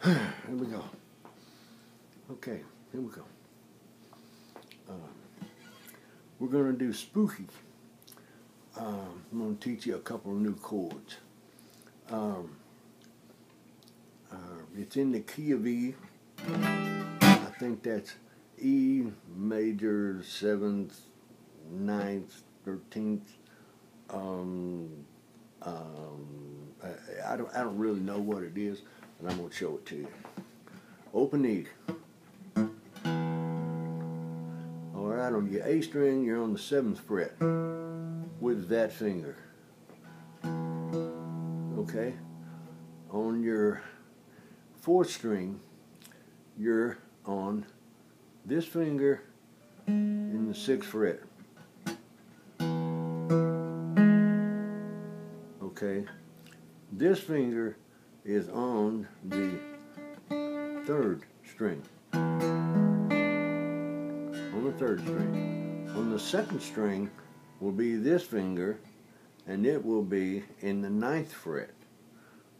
here we go. Okay, here we go. Uh, we're going to do spooky. Um, I'm going to teach you a couple of new chords. Um, uh, it's in the key of E. I think that's E major, seventh, ninth, thirteenth. Um, um, I, I, don't, I don't really know what it is, but I'm going to show it to you. Open E. All right, on your A string, you're on the seventh fret with that finger. Okay? On your fourth string, you're on this finger in the sixth fret. Okay? This finger is on the third string. On the third string. On the second string will be this finger, and it will be in the ninth fret.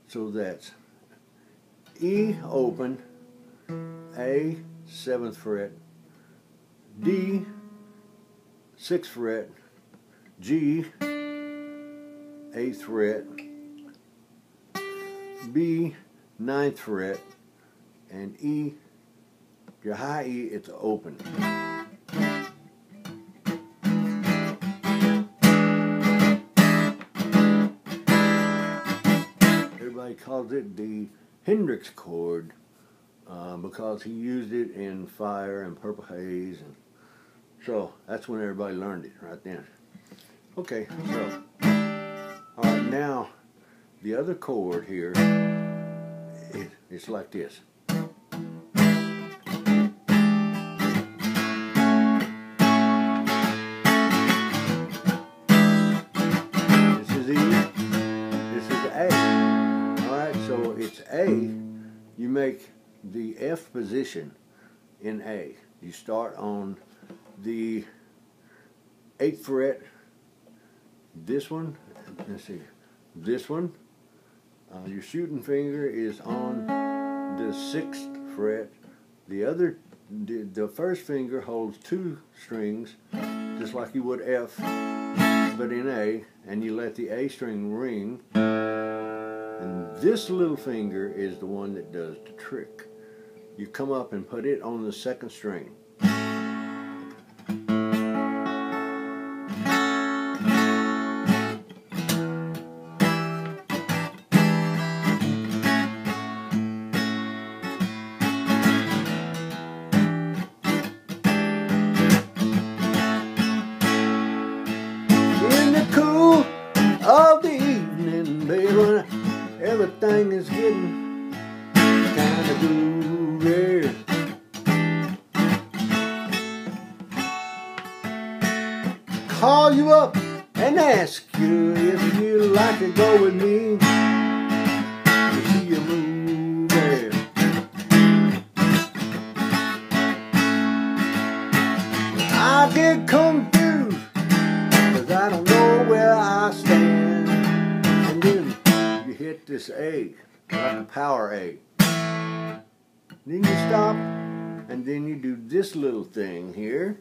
So that's E open, A seventh fret, D sixth fret, G eighth fret, B ninth fret, and E, your high E, it's open. Everybody calls it the Hendrix chord uh, because he used it in Fire and Purple Haze, and so that's when everybody learned it right then. Okay, so all right now the other chord here, it, it's like this. This is E, this is A. Alright, so it's A, you make the F position in A. You start on the 8th fret, this one, let's see, this one, uh, your shooting finger is on the sixth fret. The other, the, the first finger holds two strings, just like you would F, but in A, and you let the A string ring. And this little finger is the one that does the trick. You come up and put it on the second string. Call you up and ask you if you'd like to go with me to see a movie. I get confused Cause I don't know where I stand. And then you hit this A, like a power A. Then you stop, and then you do this little thing here.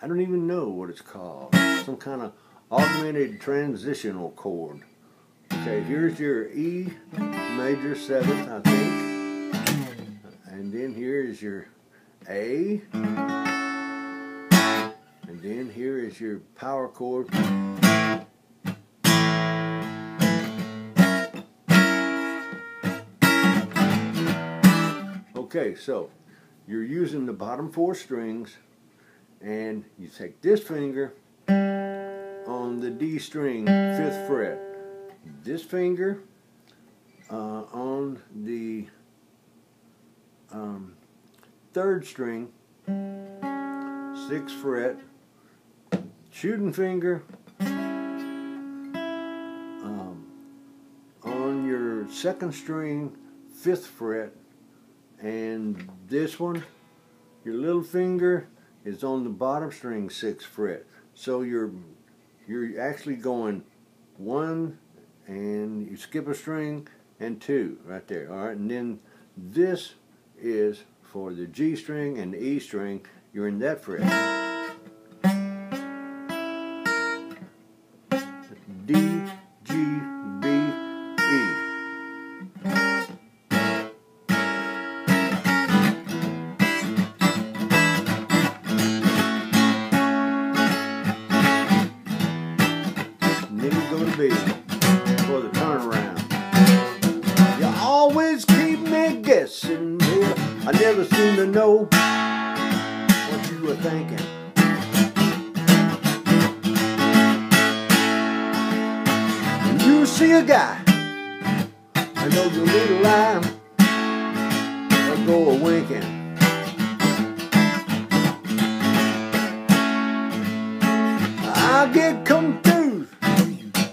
I don't even know what it's called. Some kind of augmented transitional chord. Okay, here's your E major seventh, I think. And then here is your A. And then here is your power chord. Okay, so you're using the bottom four strings and you take this finger on the D string, fifth fret. This finger uh, on the um, third string, sixth fret, shooting finger um, on your second string, fifth fret, and this one, your little finger is on the bottom string sixth fret. So you're you're actually going one and you skip a string and two right there. All right, and then this is for the G string and the E string. You're in that fret. And then you go to B for the turnaround. You always keep me guessing, dear. I never seem to know what you were thinking. You see a guy, I know your little lie, or go a winking. I get confused,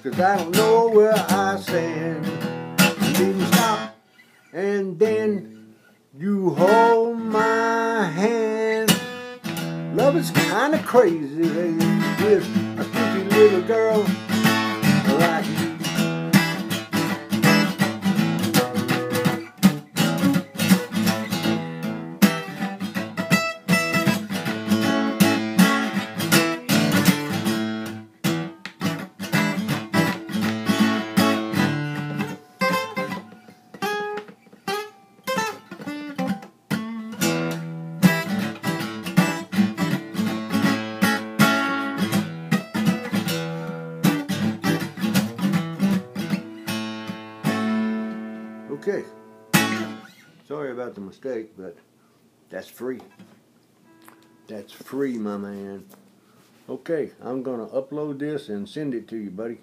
cause I don't know where I stand. You stop, and then you hold my hand. Love is kinda crazy baby, with a pretty little girl Okay. Sorry about the mistake, but that's free. That's free, my man. Okay, I'm going to upload this and send it to you, buddy.